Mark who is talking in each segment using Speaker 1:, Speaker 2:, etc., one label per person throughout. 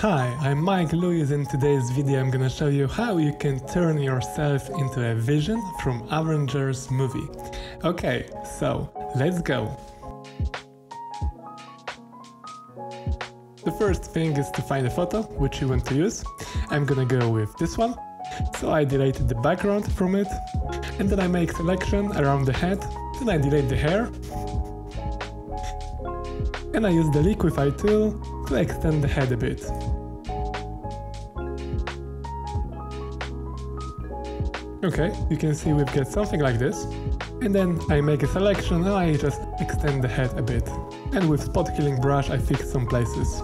Speaker 1: Hi, I'm Myke Lewis and in today's video I'm gonna show you how you can turn yourself into a vision from Avengers movie. Okay, so let's go. The first thing is to find a photo which you want to use. I'm gonna go with this one. So I deleted the background from it and then I make selection around the head, then I delete the hair and I use the liquify tool to extend the head a bit. Okay, you can see we've got something like this. And then I make a selection and I just extend the head a bit. And with spot healing brush I fix some places.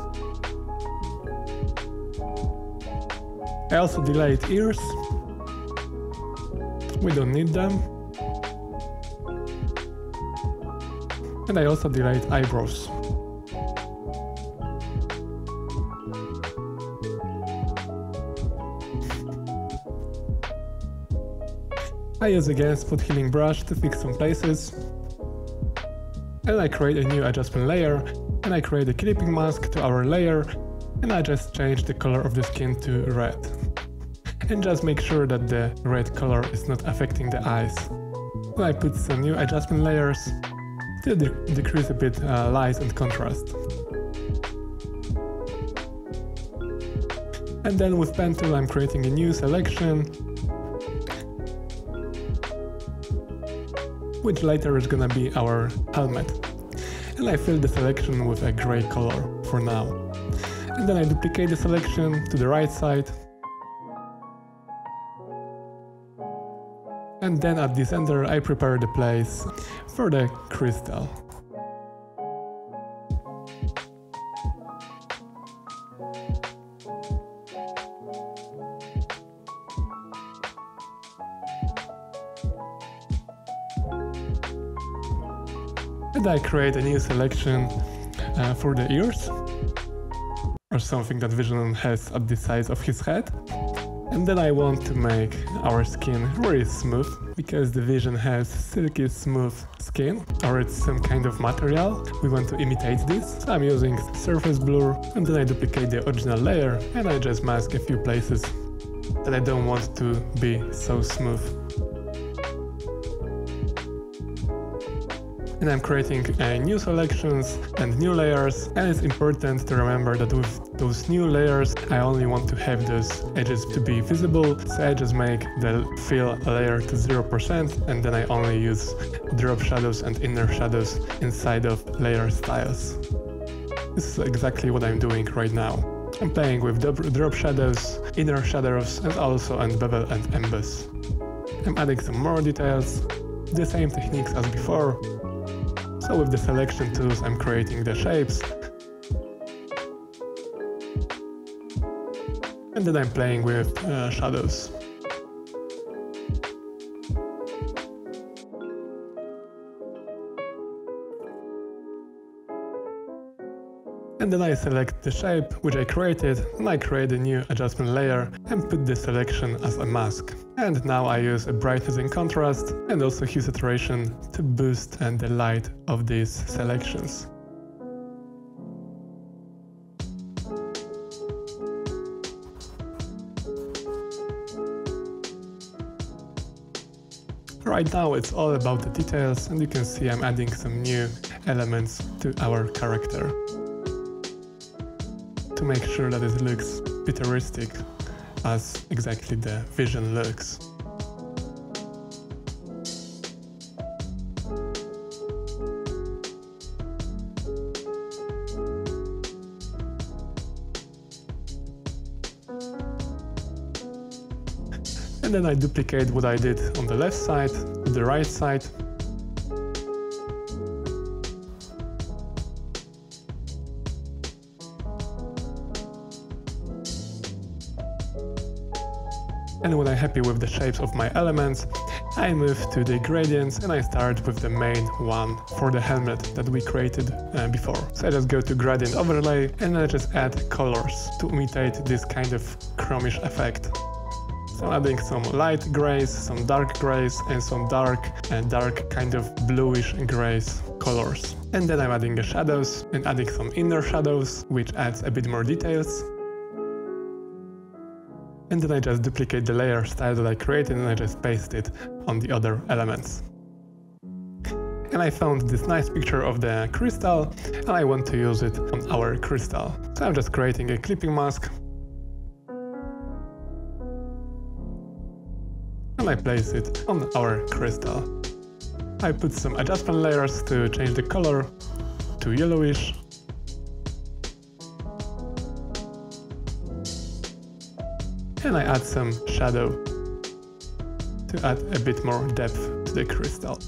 Speaker 1: I also delete ears. We don't need them. And I also delete eyebrows. I use again spot healing brush to fix some places. And I create a new adjustment layer and I create a clipping mask to our layer and I just change the color of the skin to red. And just make sure that the red color is not affecting the eyes. I put some new adjustment layers to de decrease a bit uh, light and contrast. And then with pen tool I'm creating a new selection which later is gonna be our helmet. And I fill the selection with a gray color for now. And then I duplicate the selection to the right side. And then at the center I prepare the place for the crystal. And I create a new selection uh, for the ears or something that Vision has at the size of his head. And then I want to make our skin very smooth because the Vision has silky smooth skin or it's some kind of material. We want to imitate this. So I'm using surface blur and then I duplicate the original layer and I just mask a few places that I don't want to be so smooth. And I'm creating uh, new selections and new layers and it's important to remember that with those new layers I only want to have those edges to be visible so I just make the fill layer to 0% and then I only use drop shadows and inner shadows inside of layer styles. This is exactly what I'm doing right now. I'm playing with drop shadows, inner shadows and also and bevel and emboss. I'm adding some more details, the same techniques as before, so with the selection tools I'm creating the shapes. And then I'm playing with uh, shadows. And then I select the shape which I created and I create a new adjustment layer and put the selection as a mask. And now I use a brightness and contrast and also hue saturation to boost and the light of these selections. Right now it's all about the details and you can see I'm adding some new elements to our character to make sure that it looks futuristic as exactly the vision looks. And then I duplicate what I did on the left side the right side and when I'm happy with the shapes of my elements, I move to the gradients and I start with the main one for the helmet that we created uh, before. So I just go to gradient overlay and I just add colors to imitate this kind of chromish effect. So I'm adding some light grays, some dark grays and some dark and dark kind of bluish grays colors. And then I'm adding the shadows and adding some inner shadows which adds a bit more details and then I just duplicate the layer style that I created and I just paste it on the other elements. And I found this nice picture of the crystal and I want to use it on our crystal. So I'm just creating a clipping mask and I place it on our crystal. I put some adjustment layers to change the color to yellowish and I add some shadow to add a bit more depth to the crystal.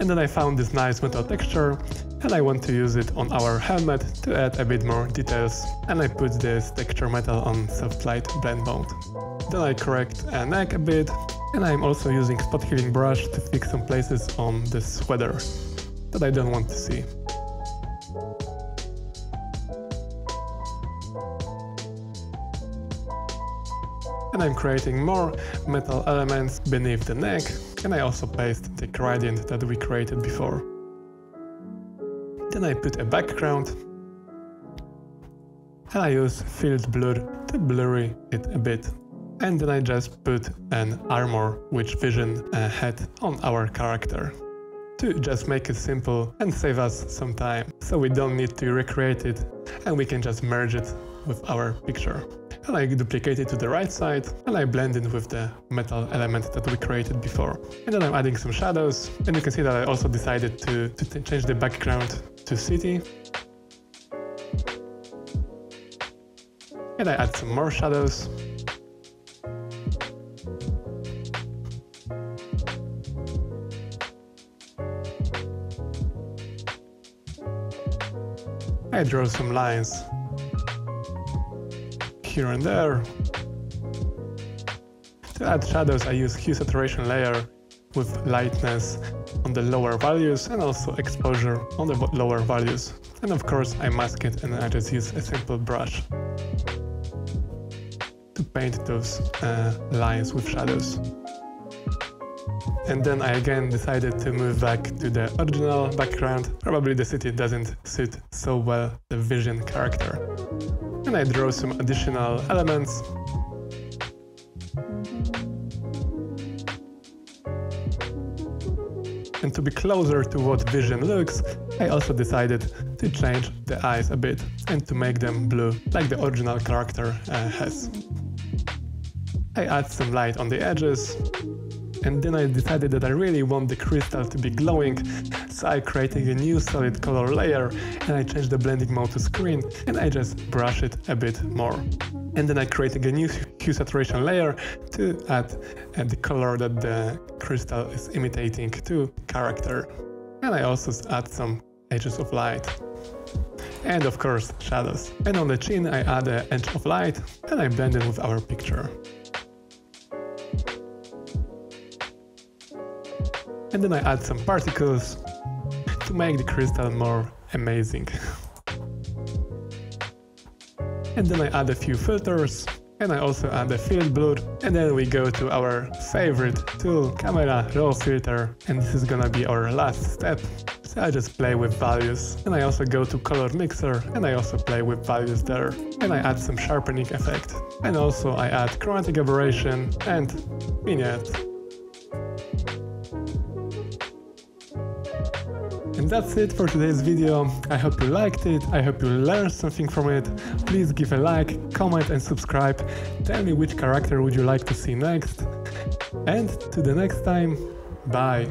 Speaker 1: And then I found this nice metal texture and I want to use it on our helmet to add a bit more details and I put this texture metal on soft light blend mode. Then I correct a neck a bit and I'm also using spot healing brush to fix some places on the sweater that I don't want to see. And I'm creating more metal elements beneath the neck and I also paste the gradient that we created before. Then I put a background and I use field blur to blurry it a bit. And then I just put an armor which Vision uh, had on our character to just make it simple and save us some time so we don't need to recreate it and we can just merge it with our picture and I duplicate it to the right side and I blend it with the metal element that we created before. And then I'm adding some shadows and you can see that I also decided to, to change the background to city. And I add some more shadows. I draw some lines here and there. To add shadows I use hue saturation layer with lightness on the lower values and also exposure on the lower values. And of course I mask it and I just use a simple brush to paint those uh, lines with shadows. And then I again decided to move back to the original background. Probably the city doesn't suit so well the vision character I draw some additional elements. And to be closer to what Vision looks, I also decided to change the eyes a bit and to make them blue, like the original character uh, has. I add some light on the edges, and then I decided that I really want the crystal to be glowing, I created a new solid color layer and I changed the blending mode to screen and I just brush it a bit more. And then I created a new hue saturation layer to add uh, the color that the crystal is imitating to character. And I also add some edges of light and of course shadows. And on the chin I add an edge of light and I blend it with our picture. And then I add some particles to make the crystal more amazing. and then I add a few filters and I also add a field blur and then we go to our favorite tool, camera raw filter and this is gonna be our last step. So I just play with values and I also go to color mixer and I also play with values there and I add some sharpening effect and also I add chromatic aberration and vignette And that's it for today's video. I hope you liked it, I hope you learned something from it. Please give a like, comment and subscribe. Tell me which character would you like to see next. And to the next time, bye.